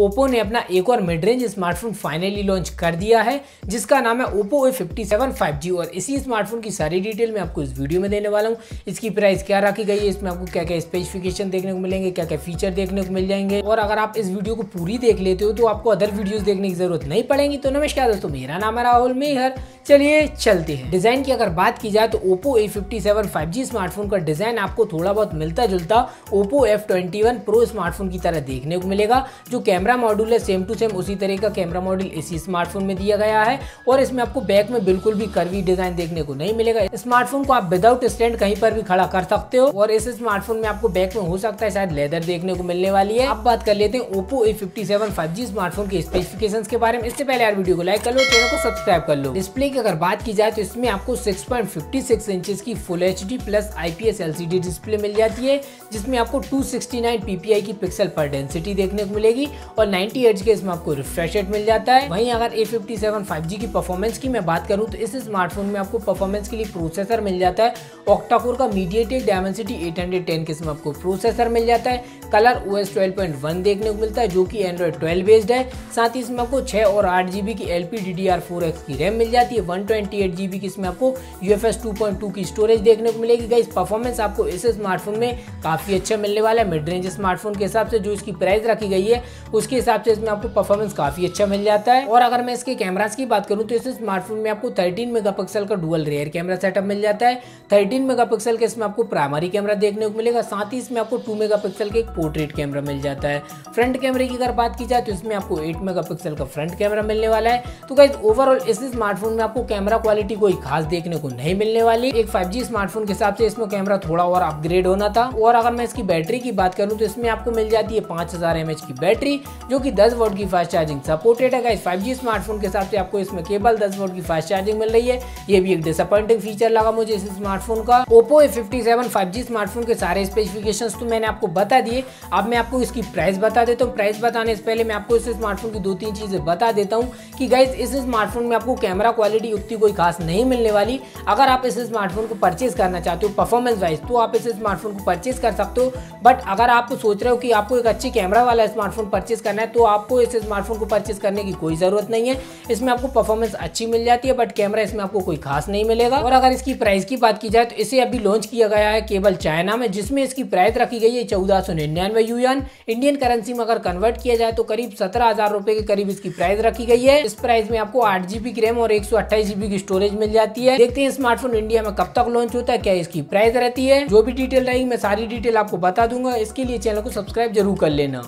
Oppo ने अपना एक और mid range smartphone finally launch कर दिया है, जिसका नाम है Oppo A fifty seven five G और इसी स्मार्टफ़ोन की सारी डिटेल मैं आपको इस वीडियो में देने वाला हूँ। इसकी प्राइस क्या रखी गई है, इसमें आपको क्या क्या स्पेसिफिकेशन देखने को मिलेंगे क्या क्या फीचर देखने को मिल जाएँगे। और अगर आप इस वीडियो को पूरी देख लेते हो तो आपको अदर वीडियो देखने की ज़रूरत नहीं पड़ेगी। तो नमस्कार दोस्तों, मेरा नाम है राहुल मेहर। चलिए चलते हैं। डिज़ाइन की अगर बात की जाए तो Oppo A fifty seven five G smartphone का डिज़ाइन आपको थोड़ा बहुत मिलता जुलता Oppo F twenty one pro smartphone की तरह देखने को मिलेगा, जो कैमरा मॉड्यूल है सेम टू सेम उसी तरह का कैमरा मॉड्यूल इसी स्मार्टफ़ोन में दिया गया है और इसमें आपको बैक में बिल्कुल भी करवी डिज़ाइन देखने को नहीं मिलेगा। स्मार्टफ़ोन को आप विदाउट स्टैंड कहीं पर भी खड़ा कर सकते हो और इस स्मार्टफ़ोन में आपको बैक में हो सकता है, शायद लेदर देखने को मिलने वाली है। अब बात कर लेते हैं Oppo A fifty seven five G smartphone के स्पेसिफिकेशन के बारे में। इससे पहले यार वीडियो को लाइक कर लो चैनल को सब्सक्राइब कर लो। डिस्प्ले की अगर बात की जाए तो इसमें आपको 6.56 इंचेस की full H D plus IPS LCD display मिल जाती है, जिसमें आपको 269 पीपीआई की पिक्सल पर डेंसिटी देखने को मिलेगी और 90 एच के इसमें आपको रिफ्रेश रेट मिल जाता है। वहीं अगर ए फिफ्टी फाइव जी की परफॉर्मेंस की मैं बात करूँ तो इस स्मार्टफ़ोन में आपको परफॉर्मेंस के लिए प्रोसेसर मिल जाता है। ऑक्टाकोर का मीडिएटेक डायमेंसिटी 810 के इसमें आपको प्रोसेसर मिल जाता है। कलर ओ एस देखने को मिलता है, जो कि एंड्रॉइड ट्वेल्व बेस्ड है। साथ ही इसमें आपको छह और आठ जीबी की L P D D R X की रैम मिल जाती है। वन ट्वेंटी एट जीबी की इसमें आपको U F S two point two की स्टोरेज देखने को मिलेगी। गाइस परफॉर्मेंस आपको इस स्मार्टफ़ोन में काफ़ी अच्छा मिलने वाला है। मिड रेंज स्मार्टफ़ोन के हिसाब से जो इसकी प्राइस रखी गई है उसके हिसाब से इसमें आपको परफॉर्मेंस काफ़ी अच्छा मिल जाता है। और अगर मैं इसके कैमराज की बात करूँ तो इस स्मार्टफ़ोन में आपको थर्टीन मेगा का डुअल रेयर कैमरा सेटअप मिल जाता है। थर्टीन मेगा के इसमें आपको प्राइमरी कैमरा देखने को मिलेगा। साथ ही इसमें आपको टू मेगा के एक पोर्ट्रेट कैमरा मिल जाता है। फ्रंट कैमरे की अगर बात की जाए तो इसमें आपको एट मेगा का फ्रंट कैमरा मिलने वाला है। तो गाइज़ ओवरऑल इस स्मार्टफ़ोन में आपको कैमरा क्वालिटी कोई खास देखने को नहीं मिलने वाली। एक 5G स्मार्टफ़ोन के हिसाब से इसमें कैमरा थोड़ा और अपग्रेड होना था। और अगर मैं इसकी बैटरी की बात करूँ तो इसमें आपको मिल जाती है पाँच हज़ार की बैटरी जो कि 10 वोट की फास्ट चार्जिंग सपोर्टेड है। गाइस 5G स्मार्टफ़ोन के हिसाब से आपको इसमें केवल 10 वोट की फास्ट चार्जिंग मिल रही है। ये भी एक डिसअपॉइंटिंग फीचर लगा मुझे इस स्मार्टफ़ोन का। ओप्पो ए फिफ्टी स्मार्टफ़ोन के सारे स्पेसिफिकेशन तो मैंने आपको बता दिए। अब मैं आपको इसकी प्राइस बता देता हूँ। प्राइस बताने से पहले मैं आपको इस स्मार्टफ़ोन की दो तीन चीज़ें बता देता हूँ कि गाइज़ इस स्मार्टफ़ोन में आपको कैमरा क्वालिटी उतनी कोई खास नहीं मिलने वाली। अगर आप इस स्मार्टफ़ोन को परचेज करना चाहते हो परफॉर्मेंस वाइज तो आप इस स्मार्टफ़ोन को परचेज कर सकते हो। बट अगर आप सोच रहे हो कि आपको एक अच्छी कैमरा वाला स्मार्टफ़ोन परचेज करना है तो आपको इस स्मार्टफ़ोन को परचेज करने की कोई ज़रूरत नहीं है। इसमें आपको परफॉर्मेंस अच्छी मिल जाती है बट कैमरा इसमें आपको कोई खास नहीं मिलेगा। और अगर इसकी प्राइस की बात की जाए तो इसे अभी लॉन्च किया गया है केवल चाइना में, जिसमें इसकी प्राइस रखी गई है चौदह सौ निन्यानवे इंडियन करेंसी में अगर कन्वर्ट किया जाए तो करीब सत्रह हज़ार रुपए के करीब इसकी प्राइस रखी गई है। इस प्राइस में आपको आठ जीबी की रैम और एक सौ की स्टोरेज मिल जाती है। देखते हैं स्मार्टफ़ोन इंडिया में कब तक लॉन्च होता है, क्या इसकी प्राइस रहती है। जो भी डिटेल रहेगी, मैं सारी डिटेल आपको बता दूँगा। इसके लिए चैनल को सब्सक्राइब ज़रूर कर लेना।